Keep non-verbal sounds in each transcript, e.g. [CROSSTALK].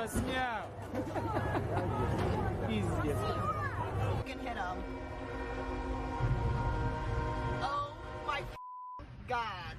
заснял. Пиздец. can hit him. Oh my god.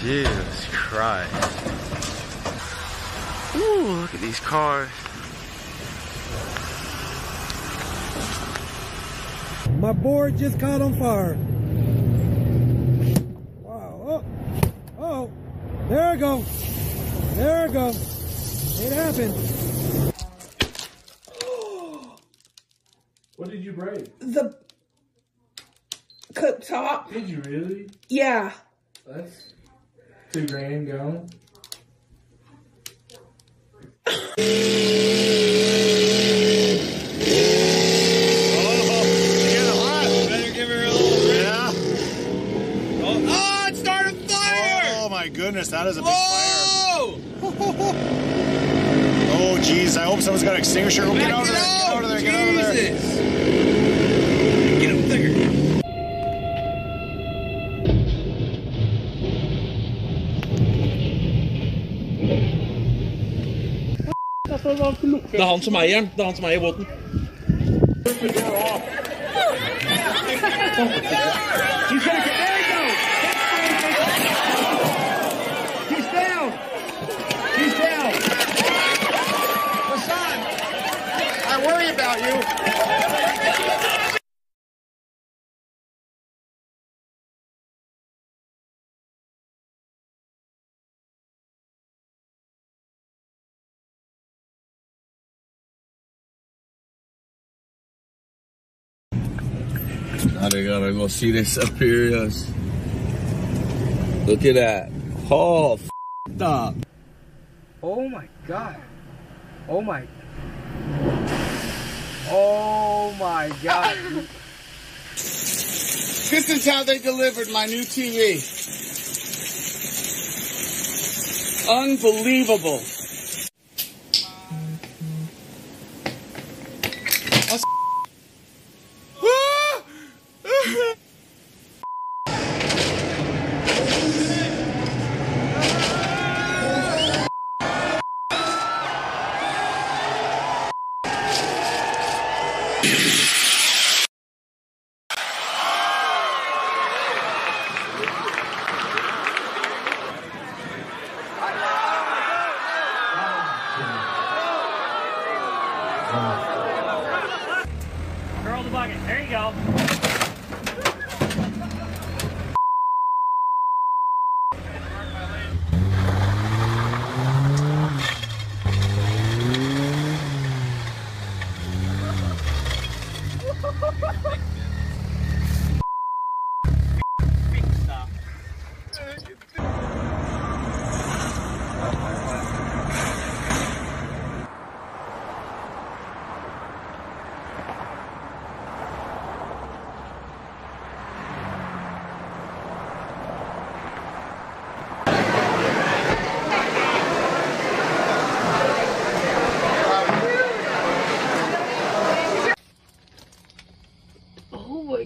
Jesus Christ. Ooh, look at these cars. My board just caught on fire. Wow. Oh, oh, there it go. There it go. It happened. What did you break? The cooktop. Did you really? Yeah. That's two grand gone. Oh, it started fire! Oh my goodness, that is a big Whoa! fire. [LAUGHS] Oh geez, I hope someone's got an extinguisher. Oh, get out of there, get out of there, get out of there. Det er han som eier den. Det er han som eier båten. He's Now they gotta go see this up here. Yes. Look at that. Oh, f- up. Oh my god. Oh my. Oh my god. [LAUGHS] This is how they delivered my new TV. Unbelievable. Curl the bucket. There you go.